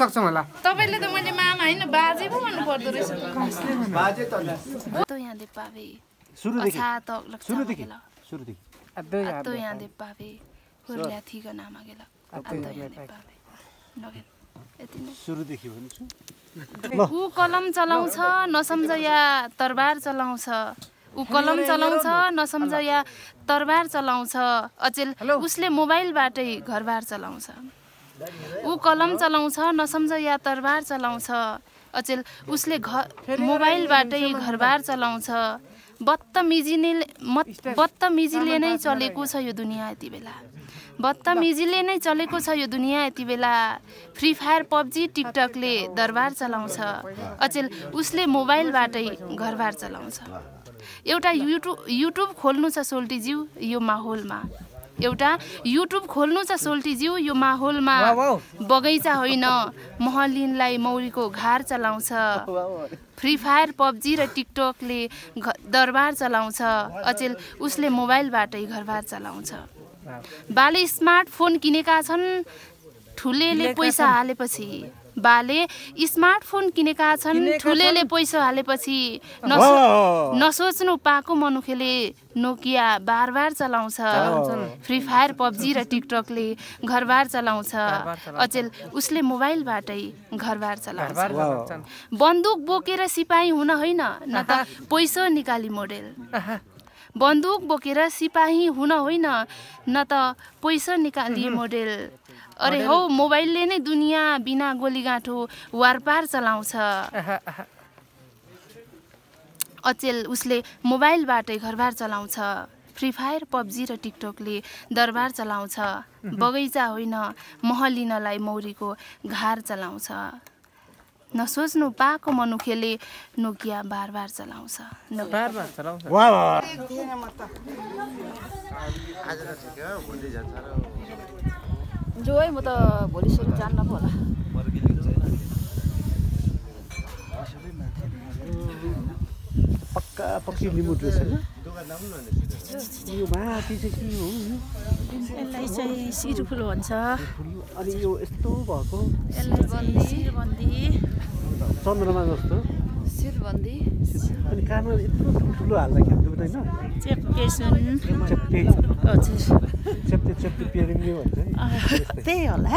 सक्छौँ होला। तपाईँले त मैले मामा होइन बाजे पो भन्नु पर्दो रहेछ पावे सुरुदेखि। सुरुदेखि। सुरुदेखि। पावे हुर्ल्या थिग नामा गेला अतो पावे सुरुदेखि भन्छु ऊ कलम चलाउँछ नसम्झ या तरबार चलाउँछ। ऊ कलम चलाउँछ नसम्झ या तरबार चलाउँछ। अचेल उसले मोबाइलबाटै घरबार चलाउँछ। ऊ कलम चलाउँछ नसम्झ या तरबार चलाउँछ। अचेल उसले घर मोबाइलबाटै घरबार चलाउँछ। बदतमिजीले मत बदतमिजीले नै चलेको छ यो दुनियाँ यति बेला। बदतमिजीले नै चलेको छ यो दुनियाँ यति बेला। फ्री फायर पब्जी टिकटकले दरबार चलाउँछ। अचेल उसले मोबाइलबाटै घरबार चलाउँछ। एउटा युट्युब युट्युब खोल्नु छ सोल्टीज्यू यो माहौलमा। एउटा युट्युब खोल्नु छ सोल्टीज्यू। यो माहौलमा बगैँचा होइन महलिनलाई मौरीको घार चलाउँछ। फ्री फायर पब्जी र टिकटकले दरबार चलाउँछ। अचेल उसले मोबाइलबाटै घरबार चलाउँछ। बाले स्मार्टफोन किनेका छन् ठुलेले पैसा हालेपछि। बाले स्मार्टफोन किनेका छन् ठुलेले पैसा हालेपछि नसो नसोच्नु पाएको मनुखेले नोकिया बार बार चलाउँछ। फ्री फायर पब्जी र टिकटकले घरबार चलाउँछ। अचेल उसले मोबाइलबाटै घरबार चलाउँछ। बन्दुक बोकेर सिपाही हुन होइन न त पैसा निकाली मोडेल। बन्दुक बोकेर सिपाही हुन होइन न त पैसा निकाली मोडेल। अरे हौ मोबाइलले नै दुनियाँ बिना गोलीगाँठो वारपार चलाउँछ। अचेल उसले मोबाइलबाटै घरबार चलाउँछ। फ्री फायर पब्जी र टिकटकले दरबार चलाउँछ। बगैँचा होइन महलिनलाई मौरीको घार चलाउँछ। नसोच्नु पाएको मनुखेले नोकिया बार बार चलाउँछ। नो- बार बार चलाउँछ। वाह वाह जो है म त भोलि सोधि जान्न पो होला। पक्का पक्की लिमुट रहेछ होइन? यो माथि चाहिँ के हो? यसलाई चाहिँ सिरुफुल भन्छ। अनि यो यस्तो भएको? यसलाई चन्द्रमा जस्तो। शिरबन्दी अनि कानमा यत्रो ठुल्ठुलो हाल्दा खेल्नु होइन चेप्टे सुन चेप्टे पेरिङले भन्छ त्यही होला।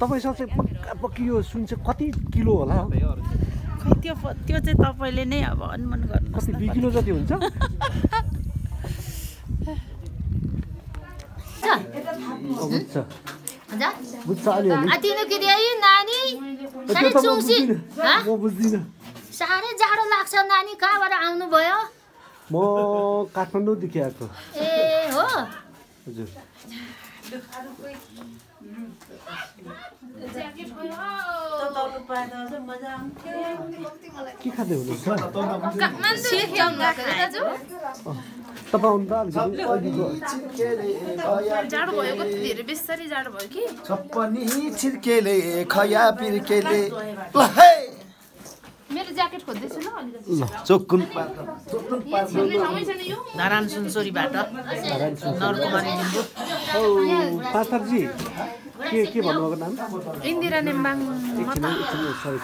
तपाईँसँग चाहिँ पक्का पक्की यो सुन चाहिँ कति किलो होला? खै त्यो त्यो चाहिँ तपाईँले नै अब अनुमान गर्नुहोस् कति दुई किलो जति हुन्छ। अँ, बुझ्छ बुझ्छ अलिअलि तिनो के अरे नानी त्यो साह्रै जाडो लाग्छ नानी कहाँबाट आउनुभयो म काठमाडौँदेखि आएको ए हो हजुर के खाँदै हुनुहुन्छ जाडो भयो कति धेरै बेसरी जाडो भयो कि? छप्पनी छिर्केले खया पिर्केले। ल है! मेरो ज्याकेट खोज्दैछु ल अलिकति। चोकुन नारायण सुनसोरीबाट। नरकुमारी लिम्बू के के भन्नुभएको नाम? इन्दिरा नेम्बाङ सरी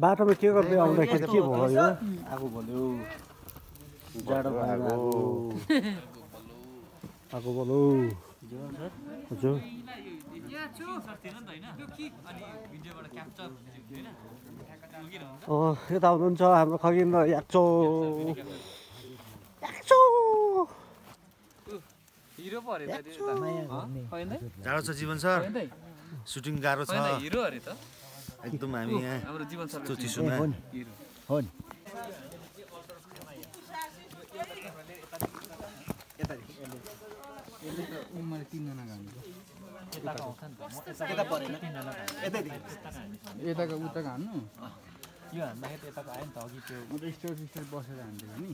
बाटोमा के गर्दै आउँदाखेरि के भयो? यो आगो भन्यो जाडो भयो। आगो आगो बोलो हजुर। यता हुनुहुन्छ हाम्रो खगिन र याक्चो याक्चो। हिरो पो अरे जाडो छ जीवन सर। सुटिङ गाह्रो छ। हिरो अरे त। एकदम हामी यहाँ हाम्रो जीवन सर त्यो चिसोमा हिरो। यताको उताको हान्नु। यो हान्दाखेरि यताको आयो नि त अघि त्यो। स्टेट स्टेट बसेर हान्थेँ नि।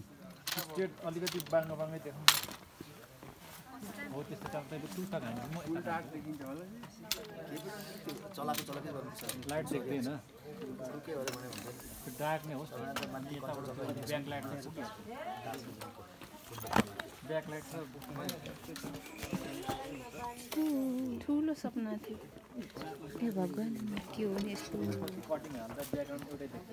स्टेट अलिकति बाङ्गो बाङ्गै देखाउनु। हो त्यस्तो तपाईँको चलाएकै गर्नुपर्छ लाइट देख्दैन हुन्छ डार्क नै होस् ब्याक लाइट ब्याक लाइट ठुलो सपना थियो। ए भगवान् के हो नि यस्तो कटिङ हाल्दा ब्याकग्राउन्ड एउटै देख्छ